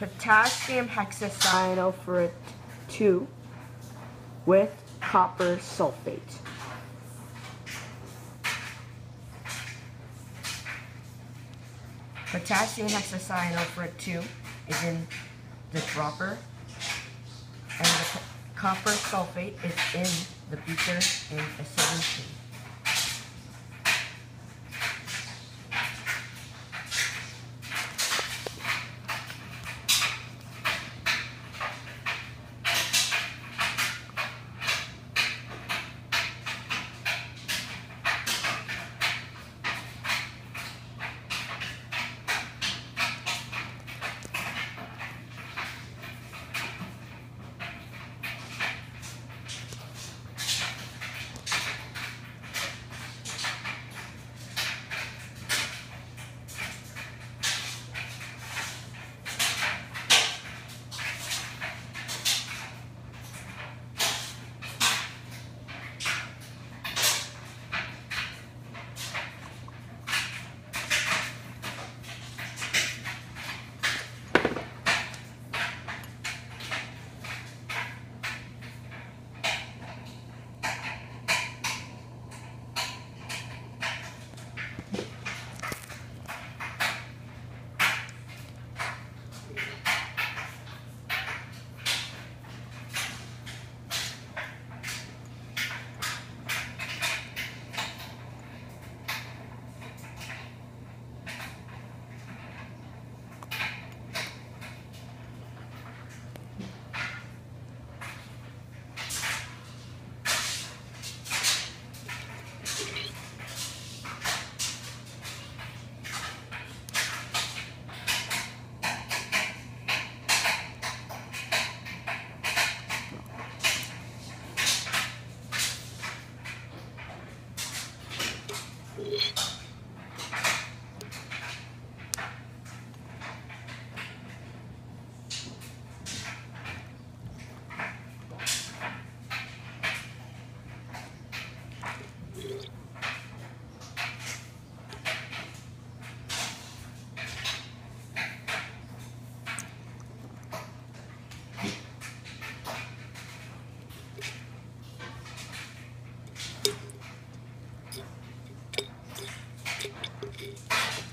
potassium hexacyanoferrate 2 with copper sulfate. Potassium hexacyanoferrate 2 is in the dropper, and the co- copper sulfate is in the beaker in a solution. あっ!